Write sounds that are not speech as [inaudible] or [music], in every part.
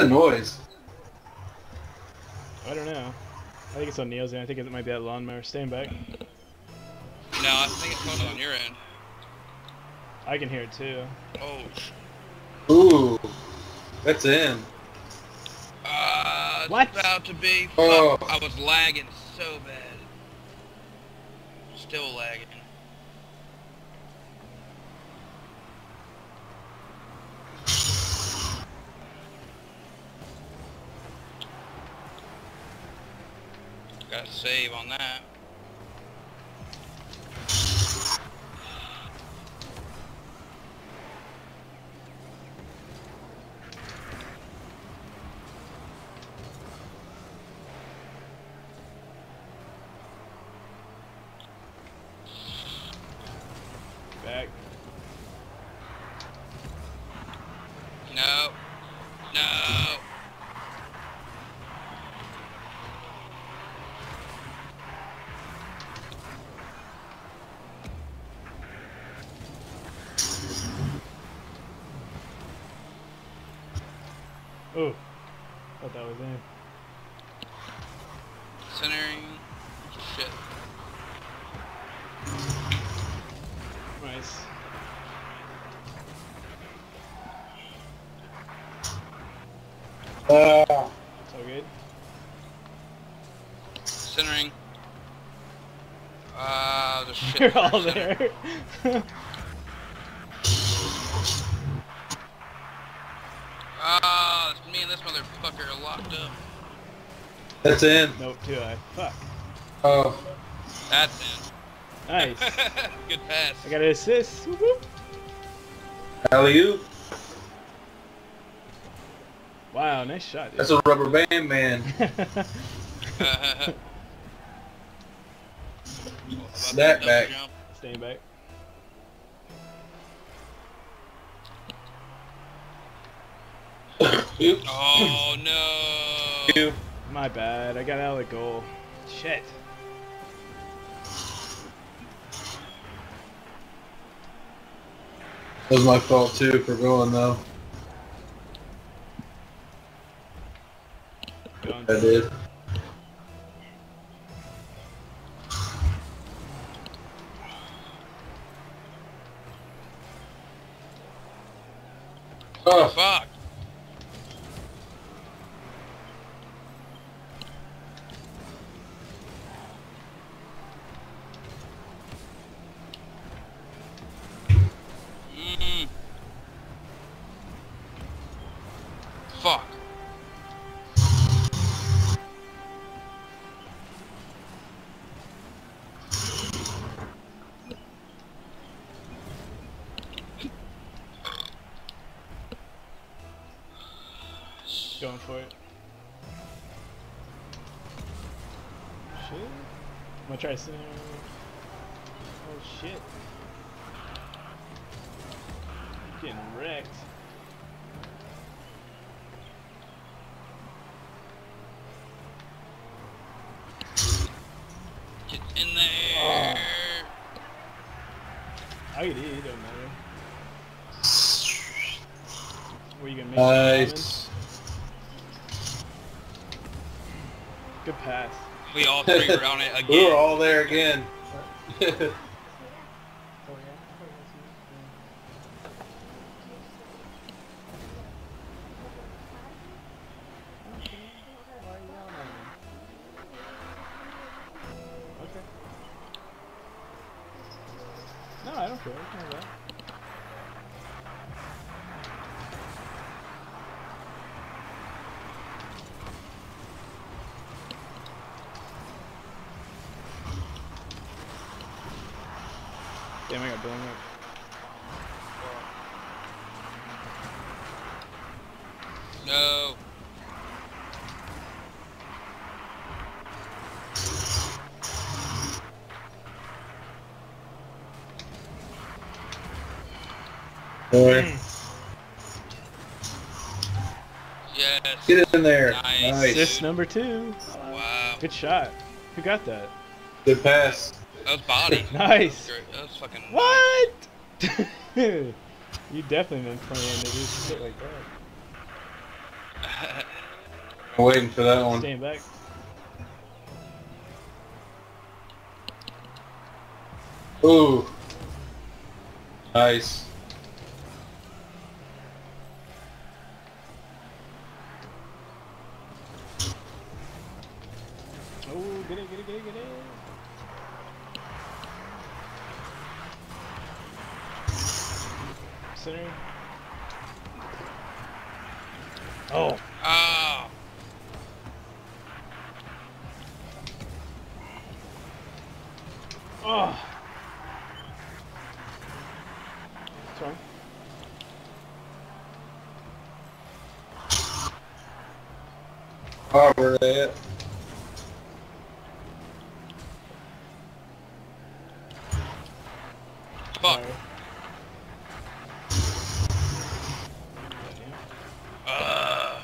that noise? I don't know. I think it's on Neil's end. I think it might be that lawnmower. Stand back. No, I think it's coming on your end. I can hear it too. Oh, Ooh, that's in. uh, What? about to be. Oh. I was lagging so bad. Still lagging. Got save on that. Back. No. No. Oh, thought that was in. Centering. Shit. Nice. Ah, It's all good. Centering. Uh, the shit. You're all center. there. Ah, it's me and this motherfucker are locked up. that's in. nope, too high. Fuck. Oh, That's in. Nice. [laughs] Good pass. I got an assist. Whoop, whoop. alley oop. Wow, nice shot, dude. That's a rubber band man. [laughs] Snap back. jump. Staying back. [laughs] Oop. Oh no. Oop. My bad. I got out of the goal. Shit. That was my fault too for going though. I did. Oh, Fuck. Mm. Fuck. Going for it. Shit. I'm gonna try to. Oh shit. Getting wrecked. Get in there. Ah. I could eat, it don't matter. Were you gonna make some Good pass. We all three were on it again. [laughs] We were all there again. [laughs] Okay. No, I don't care. I can have that. Damn, I got blown up. No. Boy, Yes. get it in there. Nice. Nice. Assist number two. Wow. Good shot. Who got that? Good pass. That was body. [laughs] Nice. That was fucking. What? [laughs] you definitely been playing to do shit like that. I'm waiting for that one. Staying back. Ooh. Nice. Oh, get it, get it, get it, get it. Center. Oh. oh. Sorry. Harbor that. Fuck. Sorry. Uh,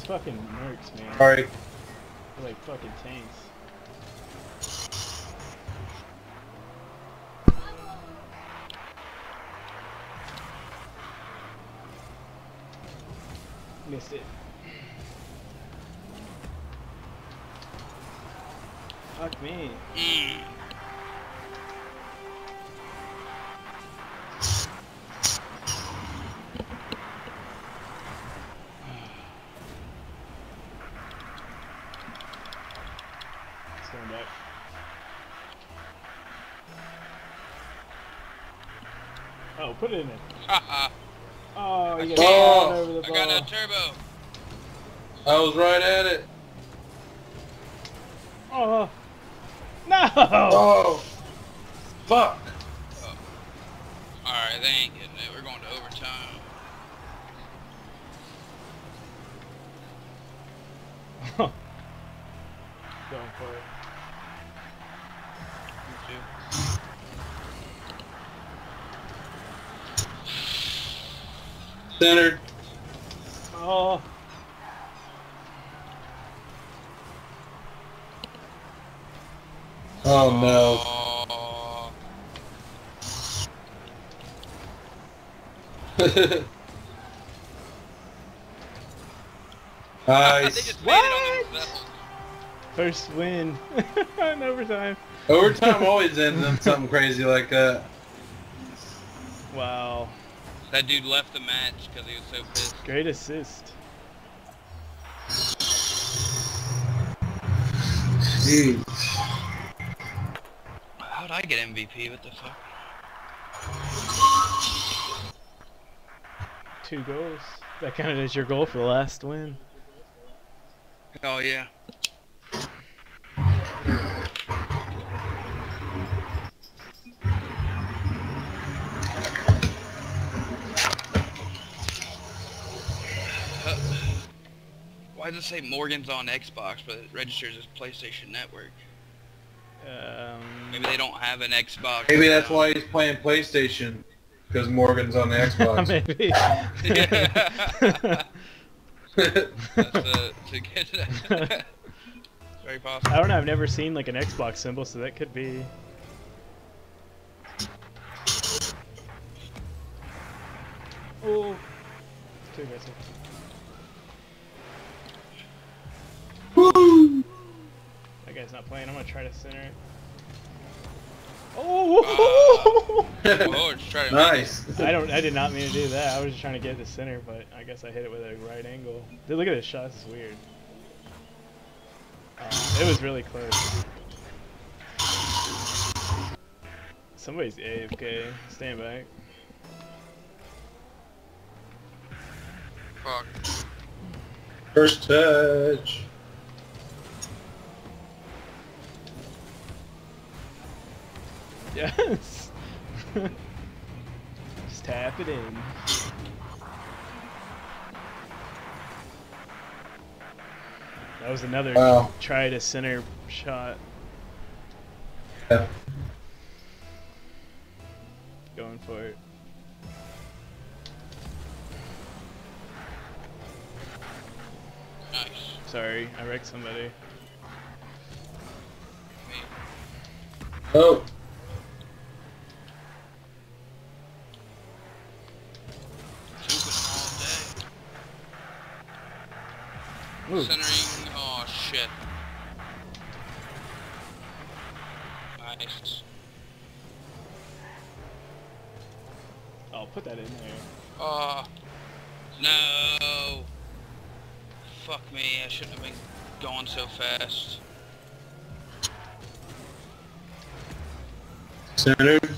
This fucking mercs, man. Sorry. They're like fucking tanks. Missed it. Fuck me. It's going back. Oh, put it in there. Haha. Oh, you I got can't. over the I got a turbo. I was right at it. Oh. No! Oh. Fuck. Alright, they ain't getting it. We're going to overtime. Going for it. Centered. Oh. Oh no. [laughs] [laughs] Oh. nice. just made it on those vessels. First win [laughs] in overtime. Overtime always ends in something crazy like that. Wow. That dude left the match because he was so pissed. Great assist. Jeez. How'd I get MVP? What the fuck? Two goals. That counted as your goal for the last win. Oh yeah. Why does it say Morgan's on Xbox but it registers as PlayStation Network? Um, Maybe they don't have an Xbox. Maybe that's why he's playing PlayStation. Because Morgan's on the [laughs] Xbox. [laughs] Maybe. [laughs] That's uh, to get Very possible. I don't know. I've never seen like an Xbox symbol, so that could be. Oh, too aggressive. Woo! That guy's not playing. I'm gonna try to center it. Oh! Oh, just try to nice. I don't. I did not mean to do that. I was just trying to get the center, but I guess I hit it with a right angle. Dude, look at this shot. This is weird. Uh, it was really close. Somebody's AFK. Stand back. Fuck. First touch. Yes. [laughs] Just tap it in. That was another Wow. try to center shot. Yeah. Going for it. Nice. Sorry, I wrecked somebody. Oh, Ooh. Centering. Oh shit. Nice. I'll put that in there. Oh. No. Fuck me. I shouldn't have been going so fast. centered.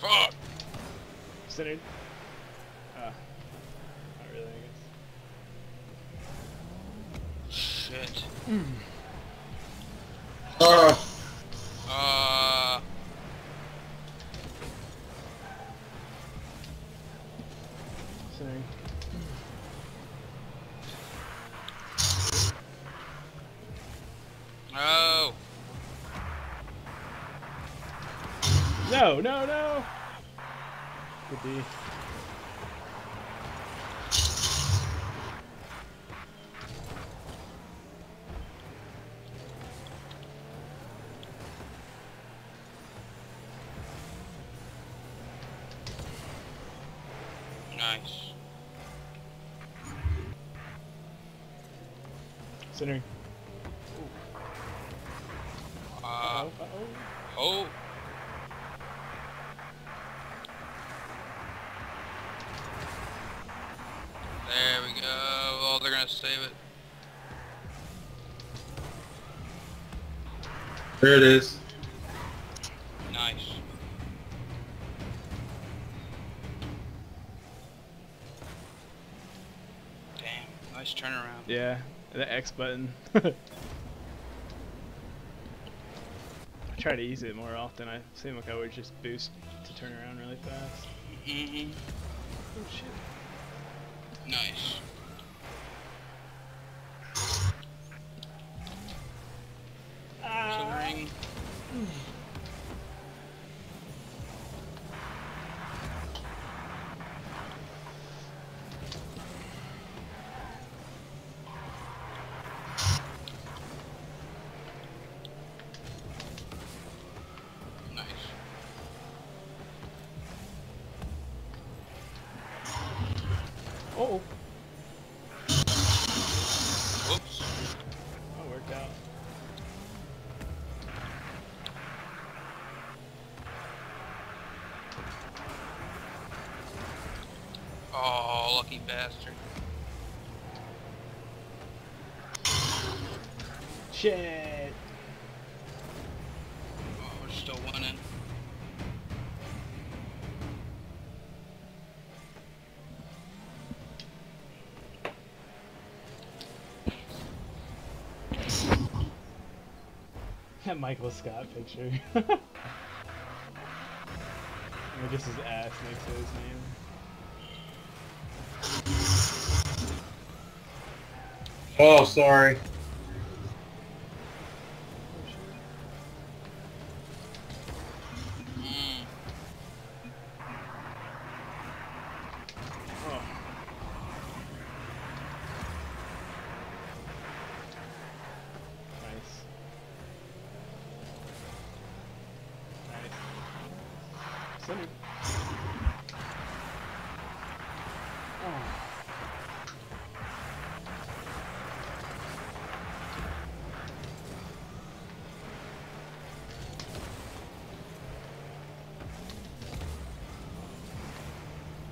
Fuck. Centered. Ah. Not really, I Shit. Nice. Centering. Uh. Uh-oh, uh-oh. Oh. There we go. Oh, they're gonna save it. there it is. Nice turnaround. Yeah, the X button. [laughs] I try to use it more often. I seem like I would just boost to turn around really fast. hmm Oh shit. Nice. Ah. Centering. Nice. Oh, Whoops. that worked out. Oh, lucky bastard. Shit. That Michael Scott picture. [laughs] or just his ass next to his name. Oh, sorry. Mm. Oh. Nice. Nice. Center. Oh.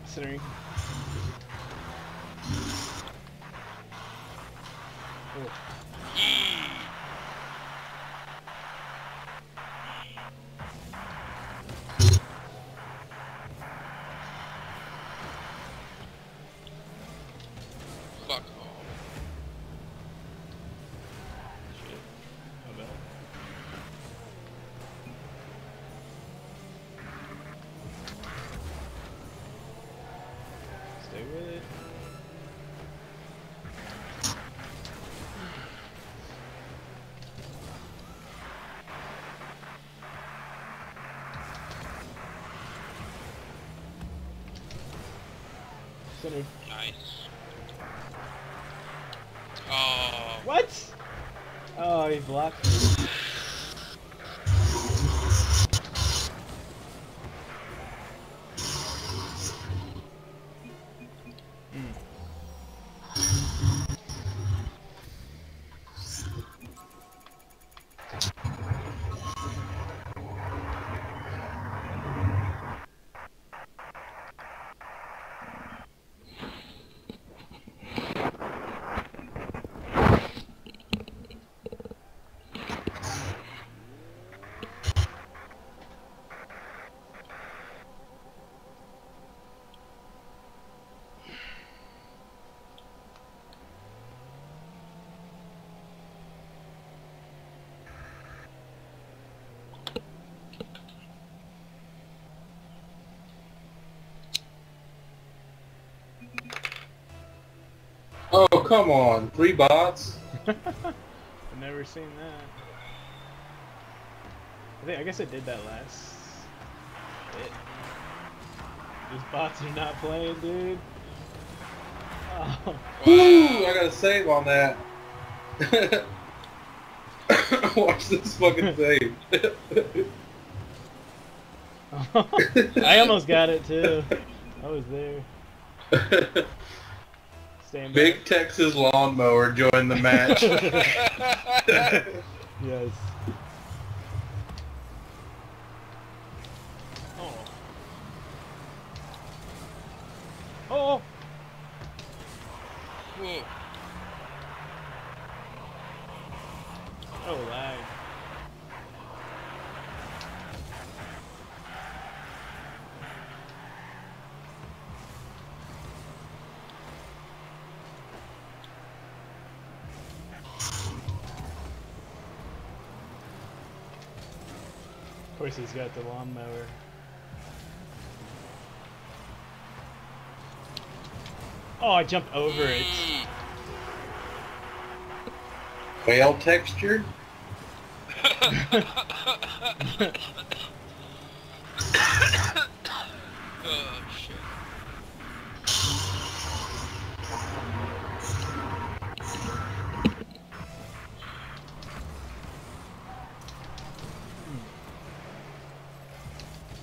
Centering. Oh. Fuck off. Shit. My bad. Stay with it. Nice. Oh. What? Oh, he blocked Oh, come on. Three bots? [laughs] I've never seen that. I think I guess I did that last. It. These bots are not playing, dude. Oh. Woo! I got a save on that. [laughs] Watch this fucking [laughs] save. I almost got it too. I was there. Stand Big Texas lawnmower joined the match. [laughs] Yes. Oh. Oh. Whoa. Oh, lag. Of course, he's got the lawnmower. Oh, I jumped over it. Whale texture? [laughs] [laughs] Oh shit.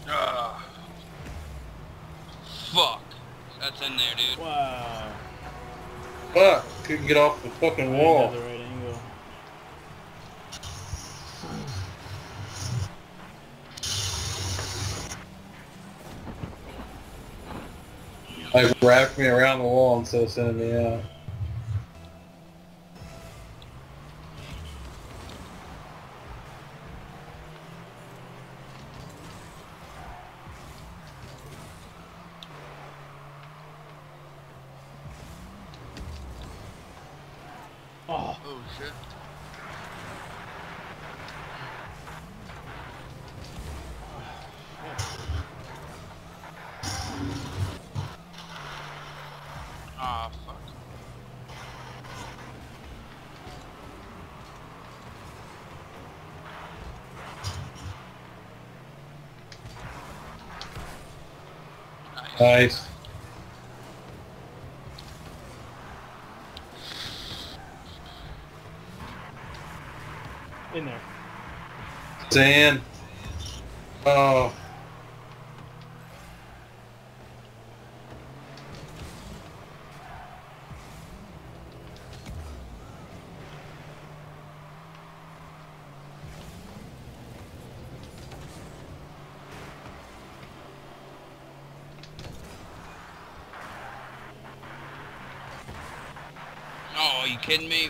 Ah. Fuck. That's in there, dude. Wow. Couldn't get off the fucking wall. the right angle. Like wrapped me around the wall instead of sending me out. Oh, Oh shit. Ah, fuck. Nice. In there. Dan. Oh. Oh, are you kidding me?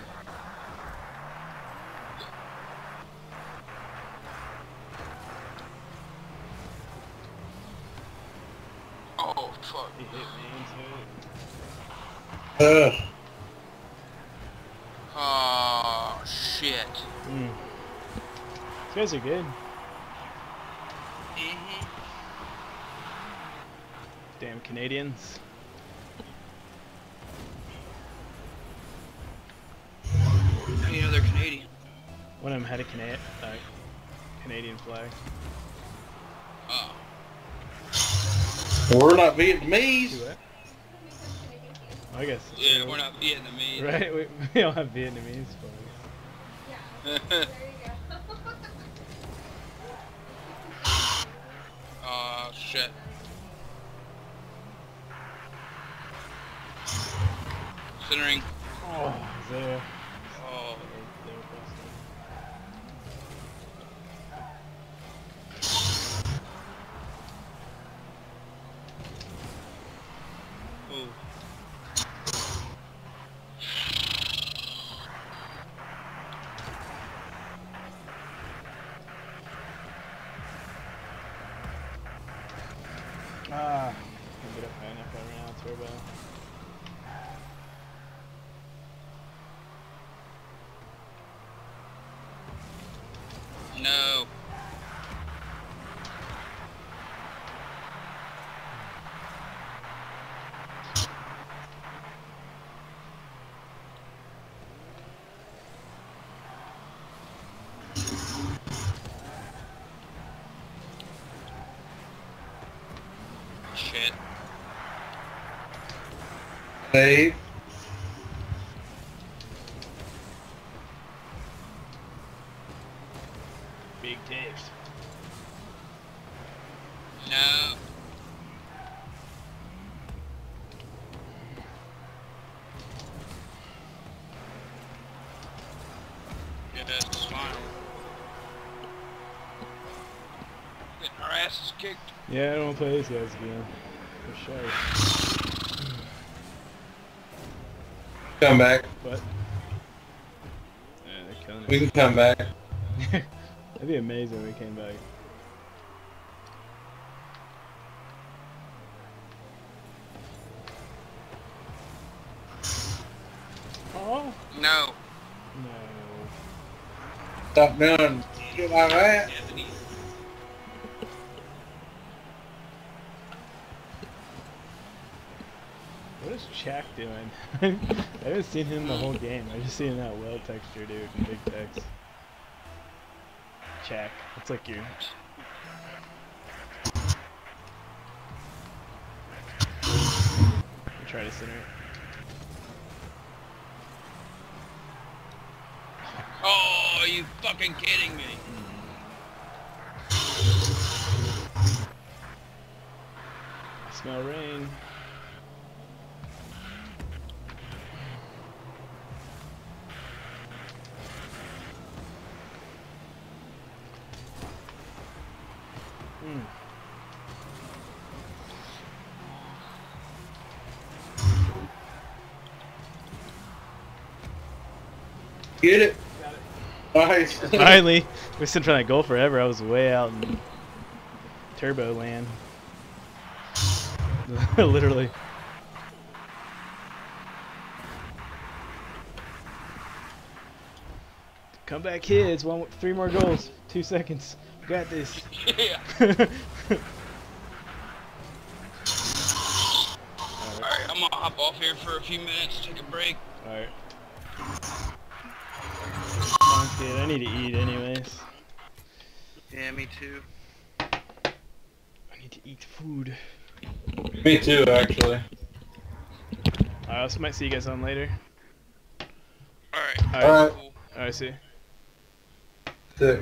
Oh, fuck. He hit me into it. Ugh. Oh, shit. Mm. These guys are good. Mm-hmm. Damn Canadians. You know they're Canadian. One of them had a Cana- uh, Canadian flag. Oh. We're not Vietnamese. I guess. Yeah, we're not Vietnamese. [laughs] Right? We, we don't have Vietnamese flags. [laughs] oh, shit. Centering. Oh, there. Oh. They were busted. Ooh. Ah, can't get up high enough right now, turbo. No. Shit. Dave. Asses kicked. Yeah, I don't want to play these guys again. For sure. Come back. But. Yeah, We can come back. [laughs] That'd be amazing if we came back. Oh No. no! Stop doing shit like that. Shaq doing? [laughs] I haven't seen him the whole game. I just seen that well texture dude in big text. Shaq, looks like you. Try to center it. Oh, are you fucking kidding me? I smell rain. Mm. Get it. Nice. [laughs] Finally, we've been trying to goal forever. I was way out in Turbo Land. [laughs] Literally. Come back, kids! One, three more goals. Two seconds. We got this. [laughs] Yeah. Alright. Alright, I'm gonna hop off here for a few minutes, take a break. Alright. Sounds good. I need to eat anyways. Yeah, me too. I need to eat food. Me too, actually. I also might see you guys on later. Alright. Alright. Alright. Cool. Alright, see. you. Sick.